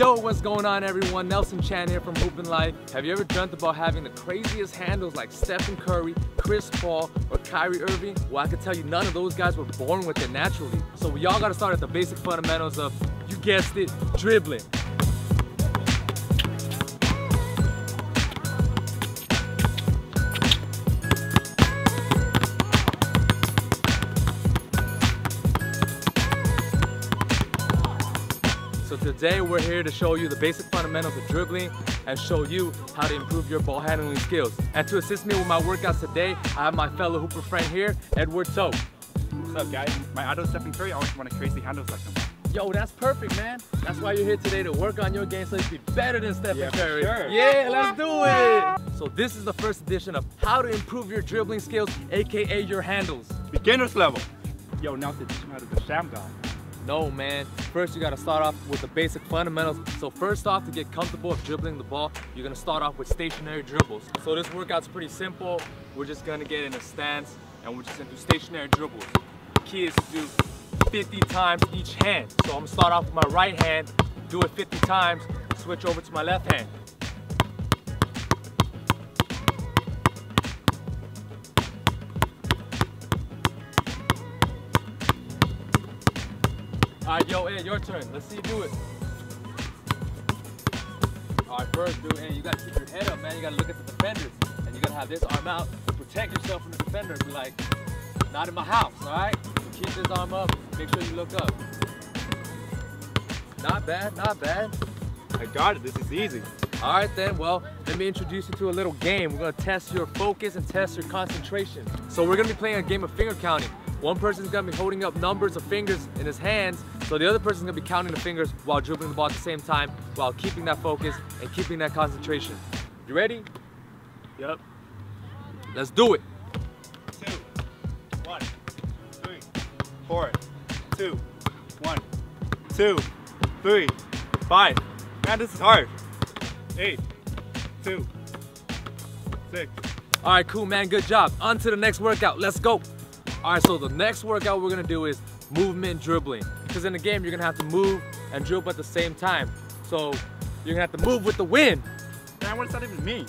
Yo, what's going on everyone? Nelson Chan here from Hoop And Life. Have you ever dreamt about having the craziest handles like Stephen Curry, Chris Paul, or Kyrie Irving? Well, I can tell you none of those guys were born with it naturally. So we all gotta start at the basic fundamentals of, you guessed it, dribbling. Today we're here to show you the basic fundamentals of dribbling and show you how to improve your ball handling skills. And to assist me with my workouts today, I have my fellow hooper friend here, Edward Toe. What's up, guys? My idol Stephen Curry. I always want to crazy handles like him. Yo, that's perfect, man. That's why you're here today to work on your game so you can be better than Stephen Yeah, Curry. sure. Yeah, let's do it. So this is the first edition of how to improve your dribbling skills, aka your handles. Beginner's level. Yo, now me how to do Shammgod. No, man. First, you gotta start off with the basic fundamentals. So first off, to get comfortable with dribbling the ball, you're gonna start off with stationary dribbles. So this workout's pretty simple. We're just gonna get in a stance and we're just gonna do stationary dribbles. The key is to do 50 times each hand. So I'm gonna start off with my right hand, do it 50 times, switch over to my left hand. Yo, Ed, your turn. Let's see you do it. All right, first, dude, Ed, you gotta keep your head up, man. You gotta look at the defenders, and you gotta have this arm out to protect yourself from the defender. Be like, not in my house, all right? Keep this arm up. Make sure you look up. Not bad, not bad. I got it. This is easy. All right then, well, let me introduce you to a little game. We're gonna test your focus and test your concentration. So we're gonna be playing a game of finger counting. One person's gonna be holding up numbers of fingers in his hands, so the other person's gonna be counting the fingers while dribbling the ball at the same time, while keeping that focus and keeping that concentration. You ready? Yep. Let's do it. Two, one, three, four, two, one, two, three, five. Man, this is hard. Eight, two, six. All right, cool, man. Good job. On to the next workout. Let's go. All right, so the next workout we're gonna do is movement dribbling. Because in the game, you're gonna have to move and dribble at the same time. So you're gonna have to move with the wind. Man, what does that even mean?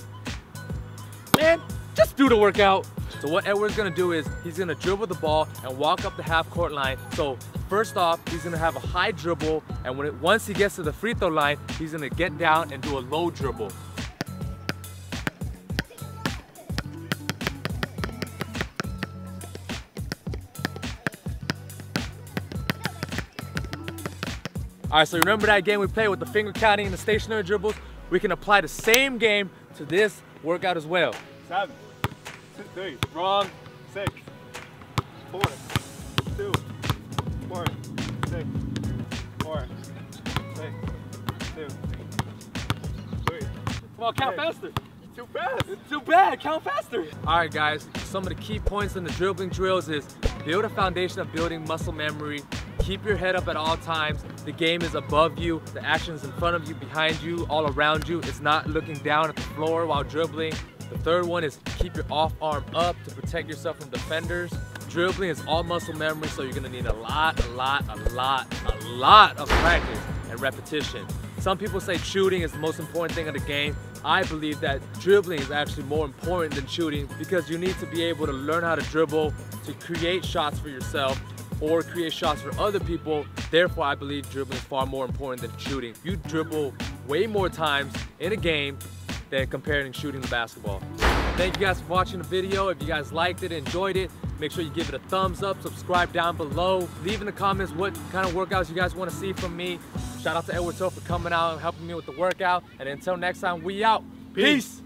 Man, just do the workout. So what Edward's gonna do is he's gonna dribble the ball and walk up the half court line. So first off, he's gonna have a high dribble, and when it, once he gets to the free throw line, he's gonna get down and do a low dribble. All right, so remember that game we played with the finger counting and the stationary dribbles? We can apply the same game to this workout as well. Seven, two, three, wrong, six, four, two, four, six, four, six, two, three. Come on, count Hey. faster. Too fast. It's too bad, count faster. All right, guys, some of the key points in the dribbling drills is build a foundation of building muscle memory. Keep your head up at all times. The game is above you. The action is in front of you, behind you, all around you. It's not looking down at the floor while dribbling. The third one is keep your off arm up to protect yourself from defenders. Dribbling is all muscle memory, so you're gonna need a lot, a lot, a lot, a lot of practice and repetition. Some people say shooting is the most important thing in the game. I believe that dribbling is actually more important than shooting because you need to be able to learn how to dribble to create shots for yourself or create shots for other people. Therefore, I believe dribbling is far more important than shooting. You dribble way more times in a game than comparing shooting the basketball. Thank you guys for watching the video. If you guys liked it, enjoyed it, make sure you give it a thumbs up, subscribe down below. Leave in the comments what kind of workouts you guys want to see from me. Shout out to Edward Toe for coming out and helping me with the workout. And until next time, we out. Peace.